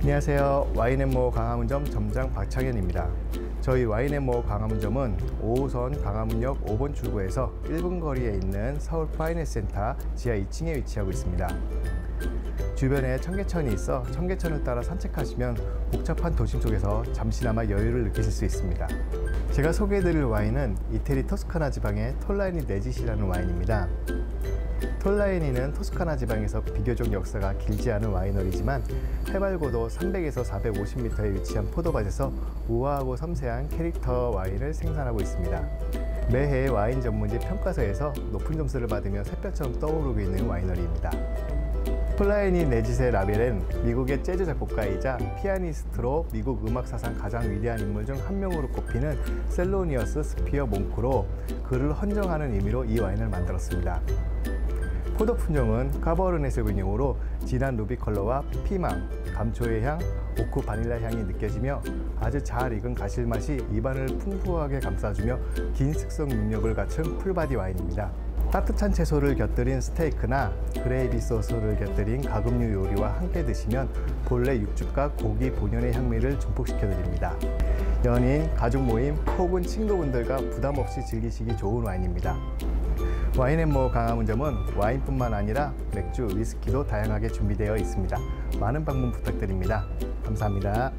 안녕하세요. 와인앤모 강화문점 점장 박창현입니다. 저희 와인앤모 강화문점은 5호선 강화문역 5번 출구에서 1분 거리에 있는 서울 파이낸스 센터 지하 2층에 위치하고 있습니다. 주변에 청계천이 있어 청계천을 따라 산책하시면 복잡한 도심 속에서 잠시나마 여유를 느끼실 수 있습니다. 제가 소개해드릴 와인은 이태리 토스카나 지방의 톨라이니 네짓이라는 와인입니다. 톨라이니는 토스카나 지방에서 비교적 역사가 길지 않은 와이너리지만 해발고도 300에서 450m에 위치한 포도밭에서 우아하고 섬세한 캐릭터 와인을 생산하고 있습니다. 매해 와인 전문지 평가서에서 높은 점수를 받으며 샛별처럼 떠오르고 있는 와이너리입니다. 톨라이니 Legit의 라벨은 미국의 재즈 작곡가이자 피아니스트로 미국 음악 사상 가장 위대한 인물 중 한 명으로 꼽히는 셀로니어스 스피어 몽크로 그를 헌정하는 의미로 이 와인을 만들었습니다. 포도 품종은 카베르네 소비뇽으로 진한 루비 컬러와 피망, 감초의 향, 오크 바닐라 향이 느껴지며 아주 잘 익은 과실 맛이 입안을 풍부하게 감싸주며 긴 숙성 능력을 갖춘 full body 와인입니다. 따뜻한 채소를 곁들인 스테이크나 그레이비 소스를 곁들인 가금류 요리와 함께 드시면 본래 육즙과 고기 본연의 향미를 증폭시켜 드립니다. 연인, 가족 모임 혹은 친구분들과 부담 없이 즐기시기 좋은 와인입니다. 와인 앤모 강화문점은 와인뿐만 아니라 맥주, 위스키도 다양하게 준비되어 있습니다. 많은 방문 부탁드립니다. 감사합니다.